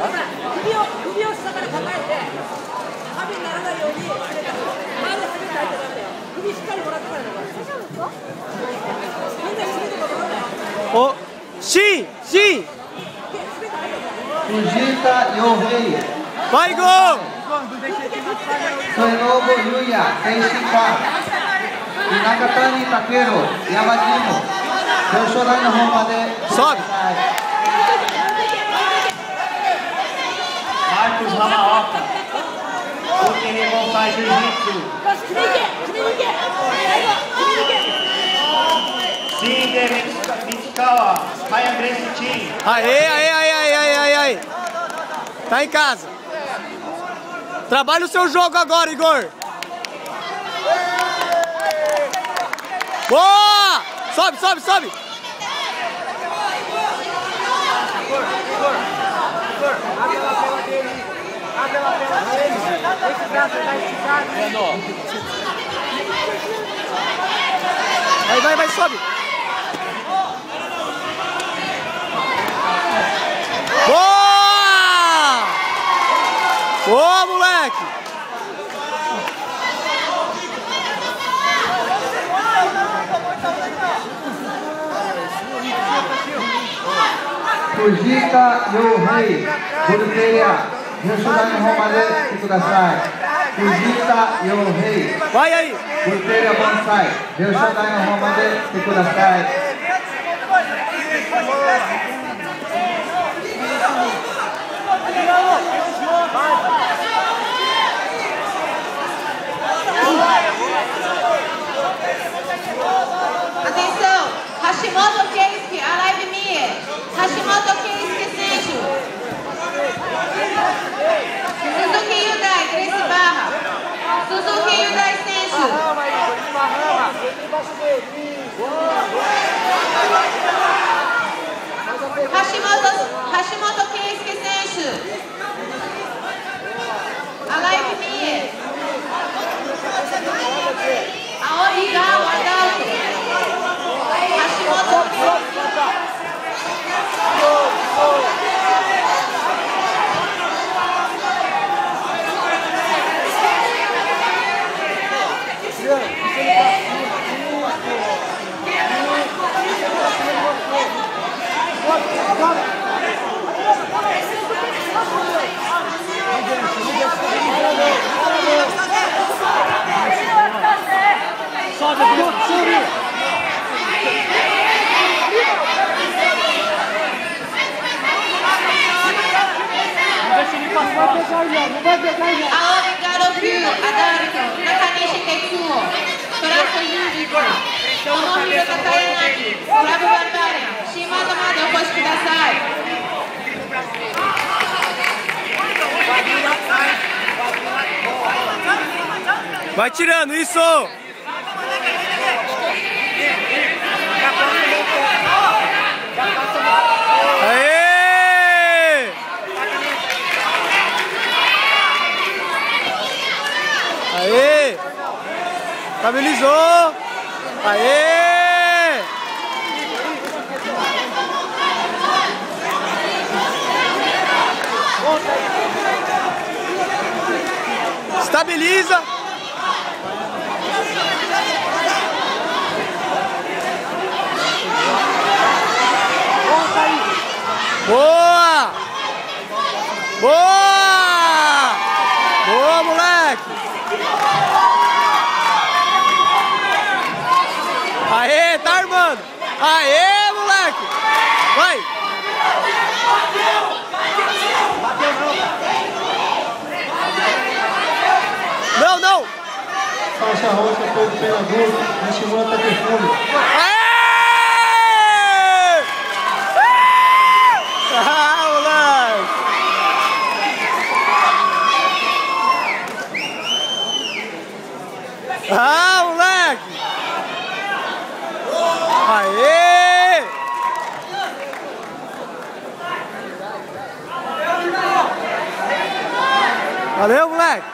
から首を首を下から抱えて雨にならないように触れた前で滑って入っちゃダメだよ首しっかりもらってからだからみんな滑るところだよ Ô, Sim! Sim! Fujita Yohei, Vai, Igor! Soenobu Yuya, Keishika, e Nakatani Takeru, Yamajimo, 表彰台の方まで Sobe! Marcos Ramaoka. Kukini Bonsai Jiu-Jitsu. よし決めに行け決めに行け最後決めに行け Cinder Michikawa. Ryan Gracie Team. Aê, aê, aê, aê, aê, aê, aê! Tá em casa. Trabalha o seu jogo agora, Igor! Boa! Sobe, sobe, sobe! Vai, vai, vai, sobe! Boa! Boa, moleque! Fujita Yohei, Guruteia, Yoshudani Romale, Kudasai. Fujita Yohei. Vai aí! Guruteia Bonsai, Yoshudani Romale, Kudasai. Suzuki Yudai Senju. Hashimoto, Aoi Garofyu Adalto. Nakanishi Tetsuo. Torato Yujiko. Tomohiro Takayanagi. Flávio Barbarian. Shimada Mada, お越しください。 Vai tirando, isso! Estabilizou! Aê! Estabiliza! Boa! Boa! Aê, tá armando! Aê, moleque! Vai! Não, não! Faixa roxa foi do treinador, Nishimura Takefume. Aê! Ah, moleque! Ah, moleque! Aê! Valeu, moleque!